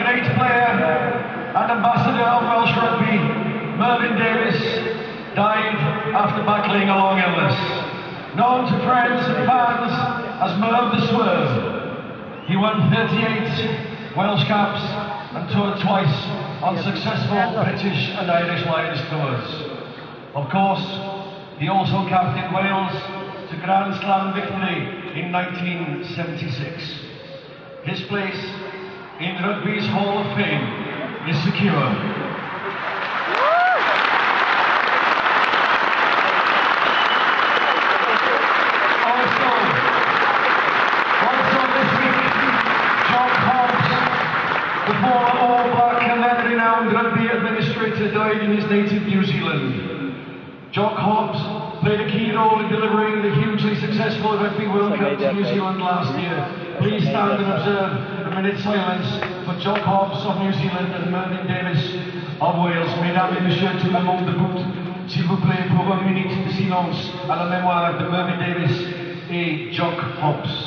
and ambassador of Welsh rugby, Mervyn Davies, died after battling a long illness. Known to friends and fans as Merv the Swerve, he won 38 Welsh caps and toured twice on successful British and Irish Lions tours. Of course, he also captained Wales to Grand Slam victory in 1976. His place in rugby's Hall of Fame is secure. Also, also this week, Hobbs, the former All Black and renowned rugby administrator, died in his native New Zealand. Jock Hobbs played a key role in delivering the hugely successful Rugby World Cup to New Zealand last year. Please stand and observe a minute's silence for Jock Hobbs of New Zealand and Mervyn Davies of Wales. Mesdames et messieurs, tout le monde debout, s'il vous plaît, pour une minute de silence à la mémoire de Mervyn Davies et Jock Hobbs.